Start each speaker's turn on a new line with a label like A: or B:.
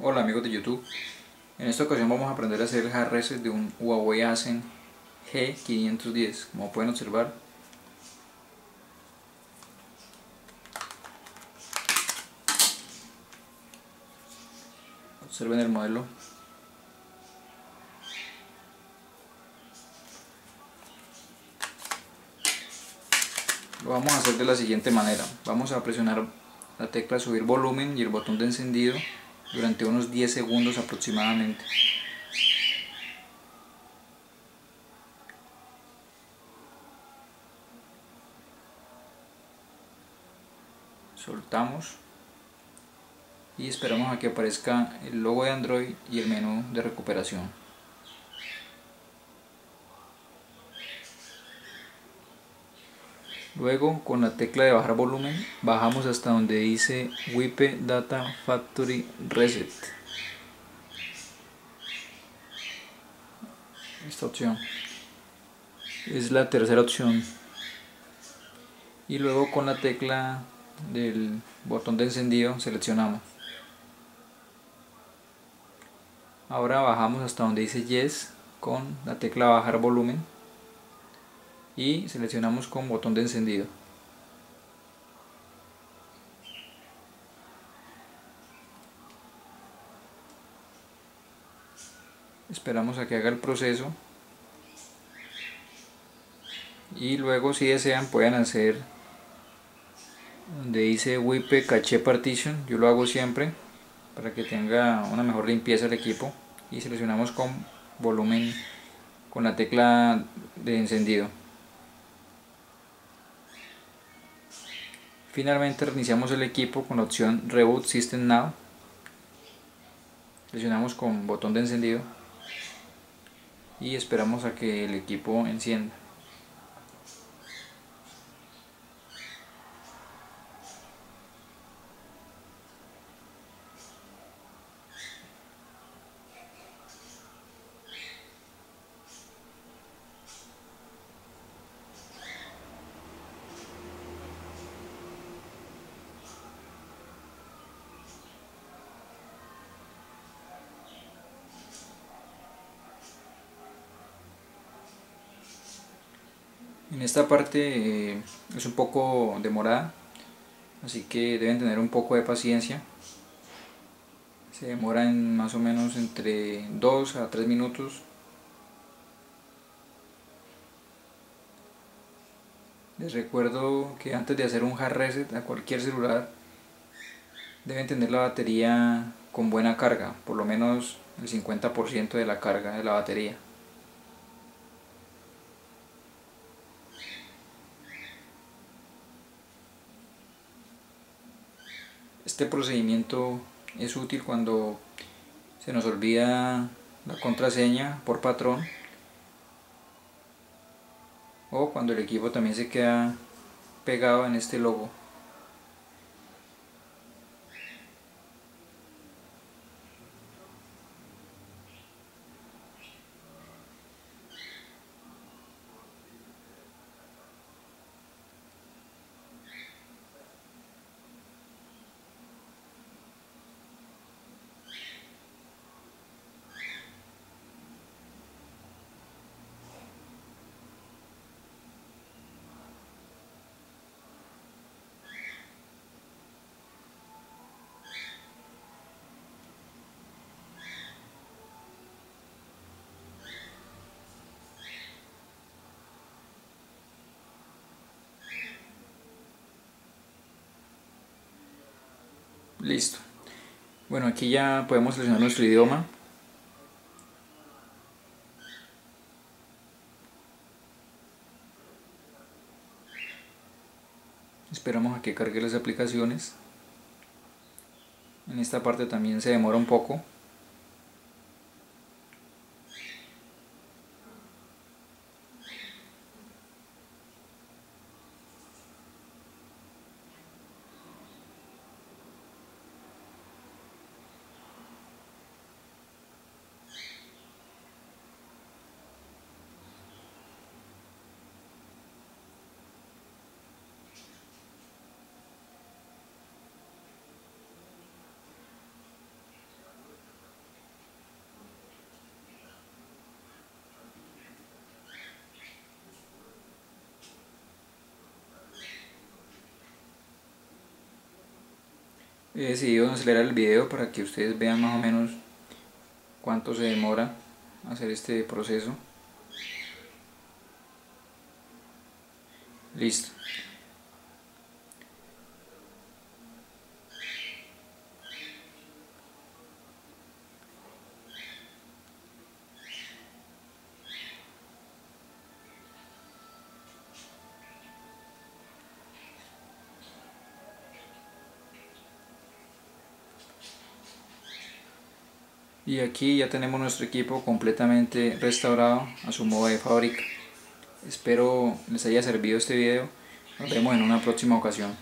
A: Hola amigos de YouTube, en esta ocasión vamos a aprender a hacer el hard reset de un Huawei Ascend G510 como pueden observar. Observen el modelo. Lo vamos a hacer de la siguiente manera. Vamos a presionar la tecla subir volumen y el botón de encendido durante unos 10 segundos aproximadamente. Soltamos y esperamos a que aparezca el logo de Android y el menú de recuperación. Luego con la tecla de bajar volumen bajamos hasta donde dice WIPE Data Factory Reset. Esta opción es la tercera opción. Y luego con la tecla del botón de encendido seleccionamos. Ahora bajamos hasta donde dice Yes con la tecla bajar volumen y seleccionamos con botón de encendido. Esperamos a que haga el proceso y luego si desean pueden hacer donde dice WIP Cache Partition, yo lo hago siempre para que tenga una mejor limpieza el equipo y seleccionamos con volumen con la tecla de encendido. Finalmente reiniciamos el equipo con la opción Reboot System Now. Presionamos con botón de encendido y esperamos a que el equipo encienda. En esta parte eh, es un poco demorada, así que deben tener un poco de paciencia. Se demora en más o menos entre 2 a 3 minutos. Les recuerdo que antes de hacer un hard reset a cualquier celular deben tener la batería con buena carga, por lo menos el 50% de la carga de la batería. Este procedimiento es útil cuando se nos olvida la contraseña por patrón o cuando el equipo también se queda pegado en este logo. Listo. Bueno, aquí ya podemos seleccionar nuestro idioma. Esperamos a que cargue las aplicaciones. En esta parte también se demora un poco. He decidido acelerar el video para que ustedes vean más o menos cuánto se demora hacer este proceso. Listo y aquí ya tenemos nuestro equipo completamente restaurado a su modo de fábrica. Espero les haya servido este video. Nos vemos en una próxima ocasión